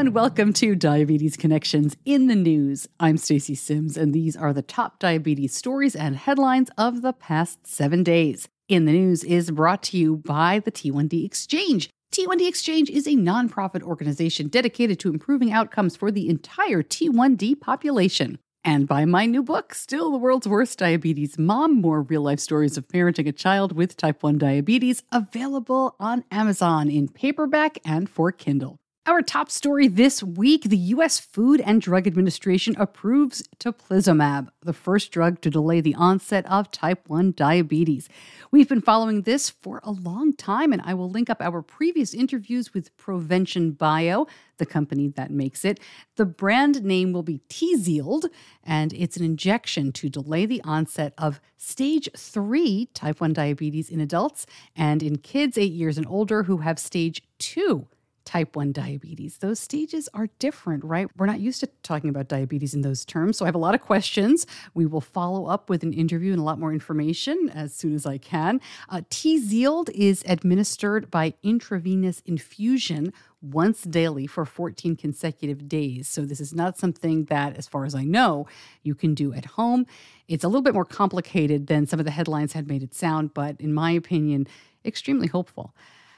and welcome to Diabetes Connections in the News. I'm Stacey Simms, and these are the top diabetes stories and headlines of the past seven days. In the News is brought to you by the T1D Exchange. T1D Exchange is a nonprofit organization dedicated to improving outcomes for the entire T1D population. And by my new book, Still the World's Worst Diabetes Mom More Real Life Stories of Parenting a Child with Type 1 Diabetes, available on Amazon in paperback and for Kindle. Our top story this week the U.S. Food and Drug Administration approves teplizumab, the first drug to delay the onset of type 1 diabetes. We've been following this for a long time, and I will link up our previous interviews with Provention Bio, the company that makes it. The brand name will be Tzield, and it's an injection to delay the onset of stage 3 type 1 diabetes in adults and in kids 8 years and older who have stage 2 type 1 diabetes. Those stages are different, right? We're not used to talking about diabetes in those terms. So I have a lot of questions. We will follow up with an interview and a lot more information as soon as I can. Uh, Tzield is administered by intravenous infusion once daily for 14 consecutive days. So this is not something that, as far as I know, you can do at home. It's a little bit more complicated than some of the headlines had made it sound, but in my opinion, extremely hopeful.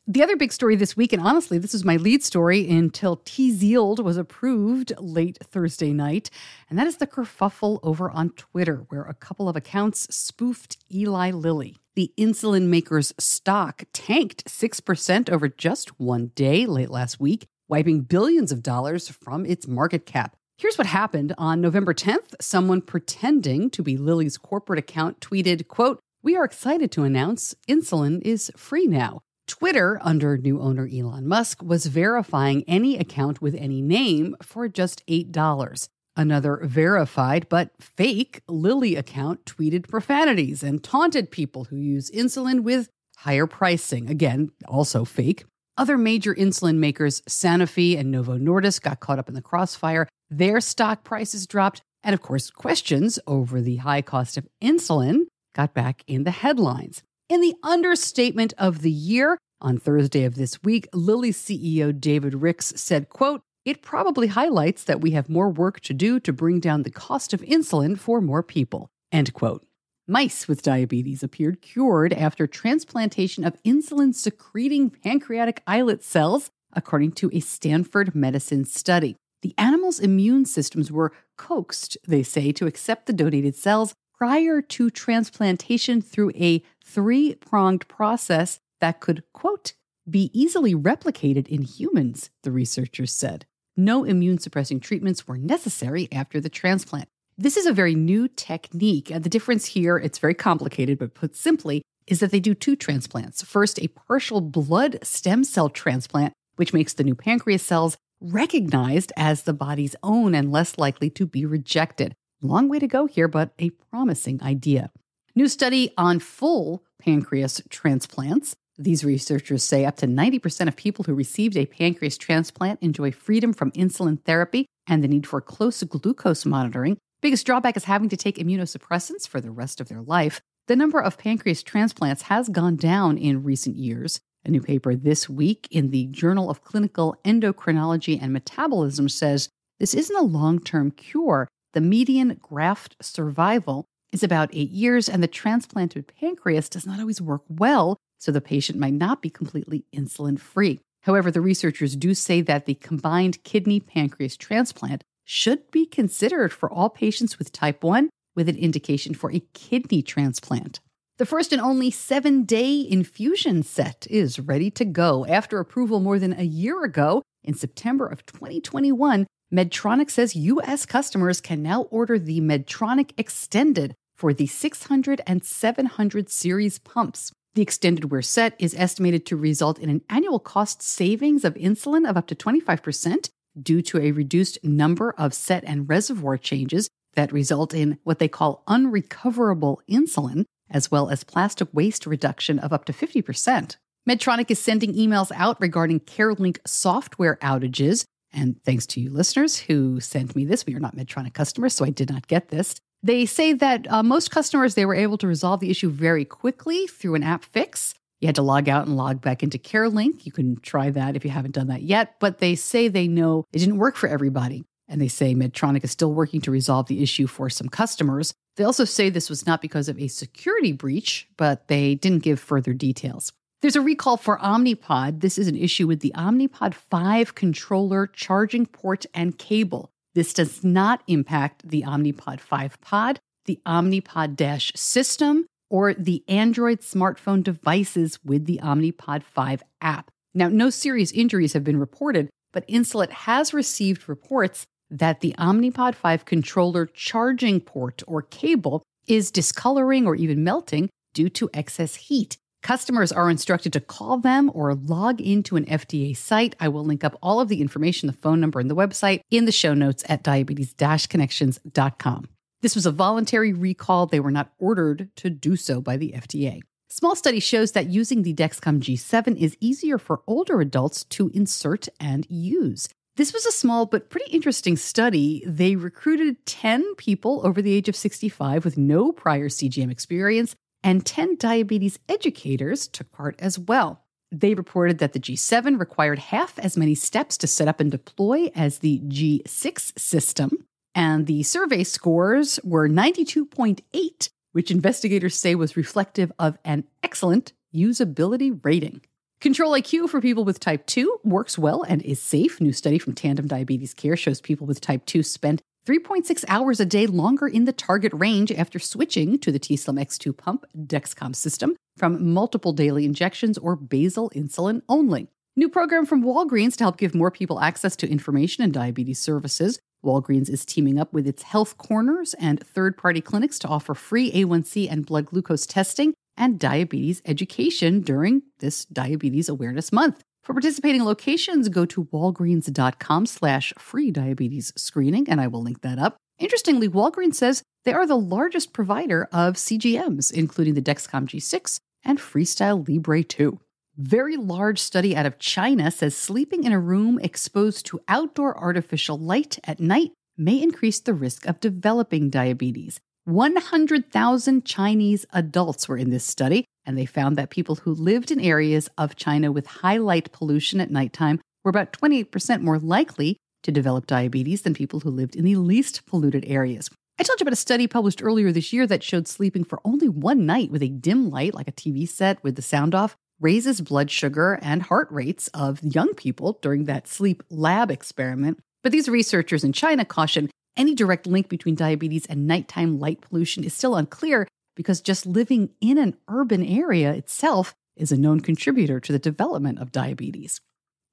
The other big story this week, and honestly, this is my lead story until Tzield was approved late Thursday night, and that is the kerfuffle over on Twitter, where a couple of accounts spoofed Eli Lilly. The insulin maker's stock tanked 6% over just one day late last week, wiping billions of dollars from its market cap. Here's what happened on November 10th. Someone pretending to be Lilly's corporate account tweeted, quote, "We are excited to announce insulin is free now." Twitter, under new owner Elon Musk, was verifying any account with any name for just $8. Another verified but fake Lilly account tweeted profanities and taunted people who use insulin with higher pricing. Again, also fake. Other major insulin makers, Sanofi and Novo Nordisk, got caught up in the crossfire. Their stock prices dropped. And of course, questions over the high cost of insulin got back in the headlines. In the understatement of the year, on Thursday of this week, Lilly CEO David Ricks said, quote, it probably highlights that we have more work to do to bring down the cost of insulin for more people. End quote. Mice with diabetes appeared cured after transplantation of insulin secreting pancreatic islet cells, according to a Stanford medicine study. The animals' immune systems were coaxed, they say, to accept the donated cells prior to transplantation through a three pronged process that could, quote, be easily replicated in humans, the researchers said. No immune suppressing treatments were necessary after the transplant. This is a very new technique. And the difference here, it's very complicated, but put simply, is that they do two transplants. First, a partial blood stem cell transplant, which makes the new pancreas cells recognized as the body's own and less likely to be rejected. Long way to go here, but a promising idea. New study on full pancreas transplants. These researchers say up to 90% of people who received a pancreas transplant enjoy freedom from insulin therapy and the need for close glucose monitoring. Biggest drawback is having to take immunosuppressants for the rest of their life. The number of pancreas transplants has gone down in recent years. A new paper this week in the Journal of Clinical Endocrinology and Metabolism says this isn't a long term cure, the median graft survival is about eight years, and the transplanted pancreas does not always work well, so the patient might not be completely insulin free. However, the researchers do say that the combined kidney pancreas transplant should be considered for all patients with type 1 with an indication for a kidney transplant. The first and only seven day infusion set is ready to go. After approval more than a year ago, in September of 2021, Medtronic says U.S. customers can now order the Medtronic Extended for the 600 and 700 series pumps. The extended wear set is estimated to result in an annual cost savings of insulin of up to 25% due to a reduced number of set and reservoir changes that result in what they call unrecoverable insulin, as well as plastic waste reduction of up to 50%. Medtronic is sending emails out regarding CareLink software outages and thanks to you listeners who sent me this, we are not Medtronic customers, so I did not get this. They say that uh, most customers they were able to resolve the issue very quickly through an app fix. You had to log out and log back into CareLink. You can try that if you haven't done that yet, but they say they know it didn't work for everybody. And they say Medtronic is still working to resolve the issue for some customers. They also say this was not because of a security breach, but they didn't give further details. There's a recall for Omnipod. This is an issue with the Omnipod 5 controller, charging port, and cable. This does not impact the Omnipod 5 pod, the Omnipod Dash system, or the Android smartphone devices with the Omnipod 5 app. Now, no serious injuries have been reported, but Insulet has received reports that the Omnipod 5 controller charging port or cable is discoloring or even melting due to excess heat. Customers are instructed to call them or log into an FDA site. I will link up all of the information, the phone number, and the website in the show notes at diabetes connections.com. This was a voluntary recall. They were not ordered to do so by the FDA. Small study shows that using the Dexcom G7 is easier for older adults to insert and use. This was a small but pretty interesting study. They recruited 10 people over the age of 65 with no prior CGM experience and 10 diabetes educators took part as well. They reported that the G7 required half as many steps to set up and deploy as the G6 system, and the survey scores were 92.8, which investigators say was reflective of an excellent usability rating. Control IQ for people with type 2 works well and is safe. New study from Tandem Diabetes Care shows people with type 2 spend 3.6 hours a day longer in the target range after switching to the t:slim X2 pump Dexcom system from multiple daily injections or basal insulin only. New program from Walgreens to help give more people access to information and diabetes services. Walgreens is teaming up with its health corners and third party clinics to offer free A1C and blood glucose testing and diabetes education during this Diabetes Awareness Month. For participating locations, go to walgreens.com slash free diabetes screening, and I will link that up. Interestingly, Walgreens says they are the largest provider of CGMs, including the Dexcom G6 and Freestyle Libre 2. Very large study out of China says sleeping in a room exposed to outdoor artificial light at night may increase the risk of developing diabetes. 100,000 Chinese adults were in this study, and they found that people who lived in areas of China with high light pollution at nighttime were about 28% more likely to develop diabetes than people who lived in the least polluted areas. I told you about a study published earlier this year that showed sleeping for only one night with a dim light, like a TV set with the sound off, raises blood sugar and heart rates of young people during that sleep lab experiment. But these researchers in China caution any direct link between diabetes and nighttime light pollution is still unclear, because just living in an urban area itself is a known contributor to the development of diabetes.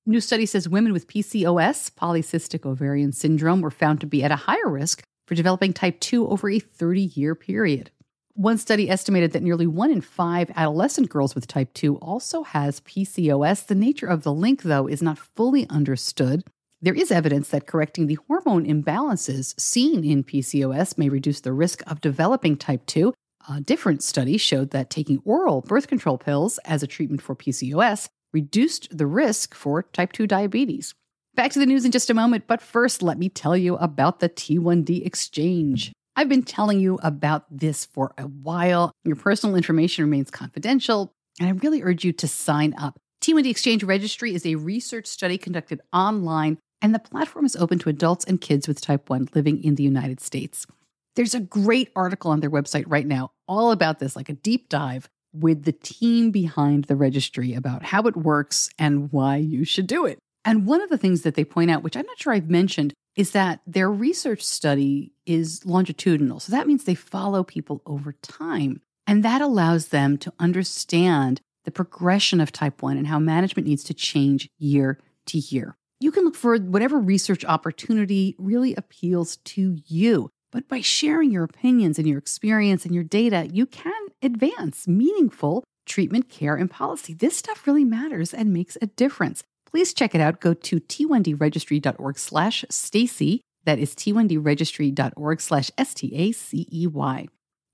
New study says women with PCOS, polycystic ovarian syndrome, were found to be at a higher risk for developing type 2 over a 30 year period. One study estimated that nearly one in five adolescent girls with type 2 also has PCOS. The nature of the link, though, is not fully understood. There is evidence that correcting the hormone imbalances seen in PCOS may reduce the risk of developing type 2, a different study showed that taking oral birth control pills as a treatment for PCOS reduced the risk for type 2 diabetes. Back to the news in just a moment, but first, let me tell you about the T1D Exchange. I've been telling you about this for a while. Your personal information remains confidential, and I really urge you to sign up. T1D Exchange Registry is a research study conducted online, and the platform is open to adults and kids with type 1 living in the United States. There's a great article on their website right now all about this, like a deep dive with the team behind the registry about how it works and why you should do it. And one of the things that they point out, which I'm not sure I've mentioned, is that their research study is longitudinal. So that means they follow people over time. And that allows them to understand the progression of type 1 and how management needs to change year to year. You can look for whatever research opportunity really appeals to you. But by sharing your opinions and your experience and your data, you can advance meaningful treatment, care, and policy. This stuff really matters and makes a difference. Please check it out. Go to t1dregistry.org slash Stacey. That is t1dregistry.org slash S-T-A-C-E-Y.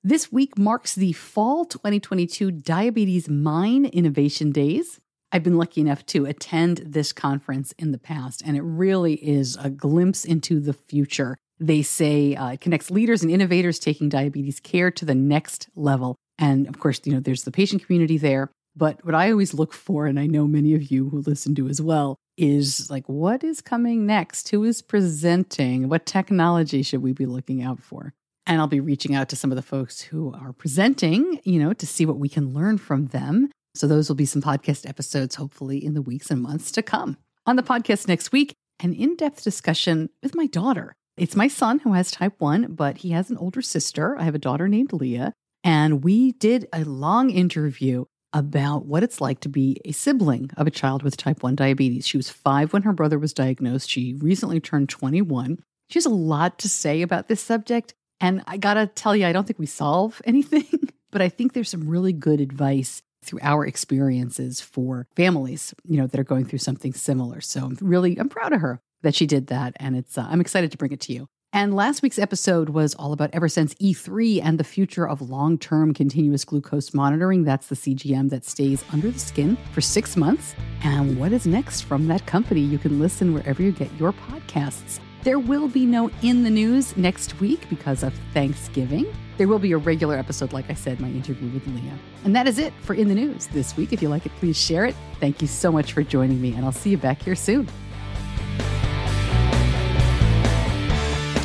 This week marks the Fall 2022 DiabetesMine Innovation Days. I've been lucky enough to attend this conference in the past, and it really is a glimpse into the future. They say uh, it connects leaders and innovators taking diabetes care to the next level. And of course, you know, there's the patient community there. But what I always look for, and I know many of you who listen to as well, is like what is coming next? Who is presenting? What technology should we be looking out for? And I'll be reaching out to some of the folks who are presenting, you know, to see what we can learn from them. So those will be some podcast episodes, hopefully, in the weeks and months to come. On the podcast next week, an in depth discussion with my daughter. It's my son who has type 1, but he has an older sister. I have a daughter named Leah. And we did a long interview about what it's like to be a sibling of a child with type 1 diabetes. She was five when her brother was diagnosed. She recently turned 21. She has a lot to say about this subject. And I gotta tell you, I don't think we solve anything, but I think there's some really good advice through our experiences for families, you know, that are going through something similar. So I'm really, I'm proud of her that she did that. And it's, uh, I'm excited to bring it to you. And last week's episode was all about Eversense E3 and the future of long term continuous glucose monitoring. That's the CGM that stays under the skin for six months. And what is next from that company? You can listen wherever you get your podcasts. There will be no in the news next week because of Thanksgiving. There will be a regular episode, like I said, my interview with Leah. And that is it for In the News this week. If you like it, please share it. Thank you so much for joining me, and I'll see you back here soon.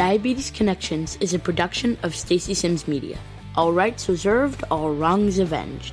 Diabetes Connections is a production of Stacey Simms Media. All rights reserved, all wrongs avenged.